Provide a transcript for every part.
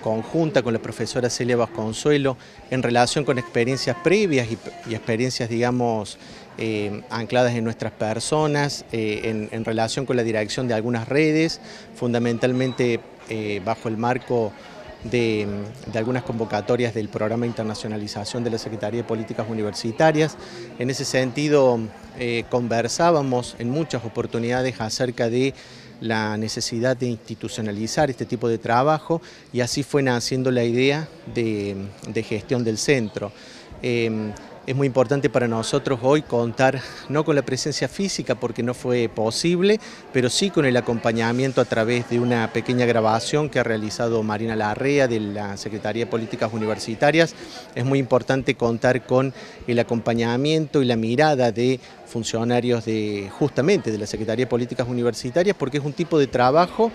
conjunta con la profesora Celia Vasconsuelo en relación con experiencias previas y, experiencias, digamos, eh, ancladas en nuestras personas, eh, en, relación con la dirección de algunas redes, fundamentalmente eh, bajo el marco de, de, algunas convocatorias del programa de internacionalización de la Secretaría de Políticas Universitarias. En ese sentido, conversábamos en muchas oportunidades acerca de la necesidad de institucionalizar este tipo de trabajo y así fue naciendo la idea de, gestión del centro. Em, es muy importante para nosotros hoy contar no con la presencia física porque no fue posible, pero sí con el acompañamiento a través de una pequeña grabación que ha realizado Marina Larrea de la Secretaría de Políticas Universitarias. Es muy importante contar con el acompañamiento y la mirada de funcionarios de justamente de la Secretaría de Políticas Universitarias porque es un tipo de trabajo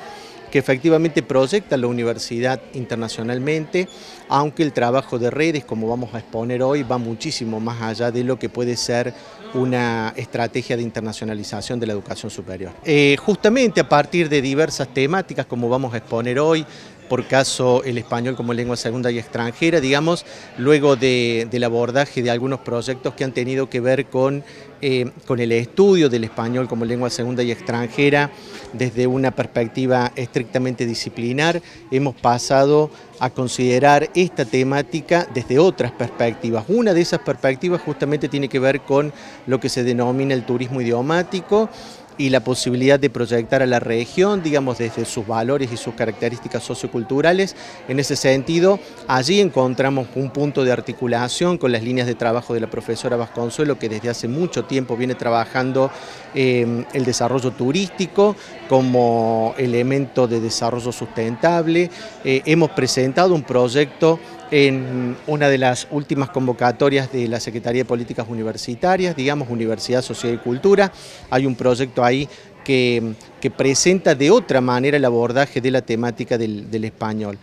que efectivamente proyecta la universidad internacionalmente, aunque el trabajo de redes, como vamos a exponer hoy, va muchísimo más allá de lo que puede ser una estrategia de internacionalización de la educación superior. Eh, justamente a partir de diversas temáticas, como vamos a exponer hoy, por caso el español como lengua segunda y extranjera, digamos, luego del abordaje de algunos proyectos que han tenido que ver con, eh, con el estudio del español como lengua segunda y extranjera desde una perspectiva estrictamente disciplinar, hemos pasado a considerar esta temática desde otras perspectivas. Una de esas perspectivas justamente tiene que ver con lo que se denomina el turismo idiomático, y la posibilidad de proyectar a la región, digamos, desde sus valores y sus características socioculturales. En ese sentido, allí encontramos un punto de articulación con las líneas de trabajo de la profesora Vasconsuelo, que desde hace mucho tiempo viene trabajando eh, el desarrollo turístico como elemento de desarrollo sustentable. Eh, hemos presentado un proyecto en una de las últimas convocatorias de la Secretaría de Políticas Universitarias, digamos Universidad, Sociedad y Cultura. Hay un proyecto ahí que, presenta de otra manera el abordaje de la temática del español.